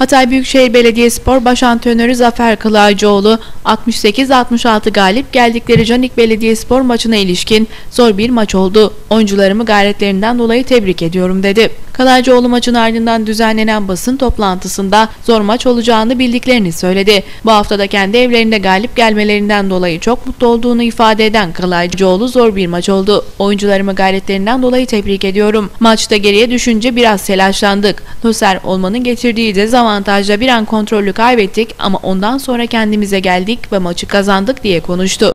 Hatay Büyükşehir Belediyespor Baş Antrenörü Zafer Kılacıoğlu 68-66 galip geldikleri Canik Belediyespor maçına ilişkin zor bir maç oldu. Oyuncularımı gayretlerinden dolayı tebrik ediyorum dedi. Kalaycıoğlu maçın ardından düzenlenen basın toplantısında zor maç olacağını bildiklerini söyledi. Bu haftada kendi evlerinde galip gelmelerinden dolayı çok mutlu olduğunu ifade eden Kalaycıoğlu zor bir maç oldu. Oyuncularımı gayretlerinden dolayı tebrik ediyorum. Maçta geriye düşünce biraz telaşlandık. Noser olmanın getirdiği dezavantajla bir an kontrolü kaybettik ama ondan sonra kendimize geldik ve maçı kazandık diye konuştu.